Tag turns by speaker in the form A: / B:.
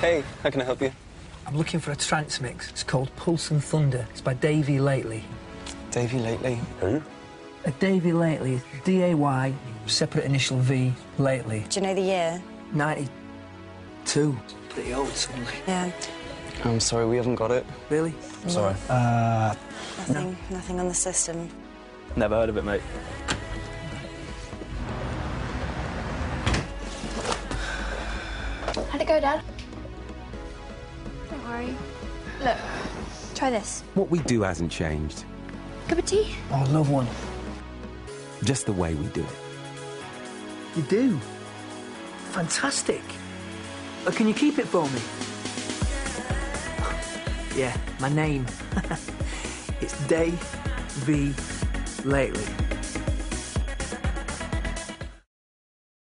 A: Hey, how can I help you?
B: I'm looking for a trance mix. It's called Pulse and Thunder. It's by Davey Lately.
A: Davey Lately. Who?
B: A Davey Lately, D A Y, separate initial V, Lately.
C: Do you know the year?
B: 92. Pretty old, suddenly.
C: Yeah.
A: I'm sorry, we haven't got it.
B: Really?
A: I'm sorry.
B: Uh,
C: Nothing. Nothing on the system.
A: Never heard of it, mate.
D: How'd it go, Dad? Don't worry. Look, try this.
E: What we do hasn't changed,
D: Cup of tea?
B: oh, love one.
E: just the way we do it.
B: You do? Fantastic. Uh, can you keep it for me? Yeah, my name. it's Dave V. Lately.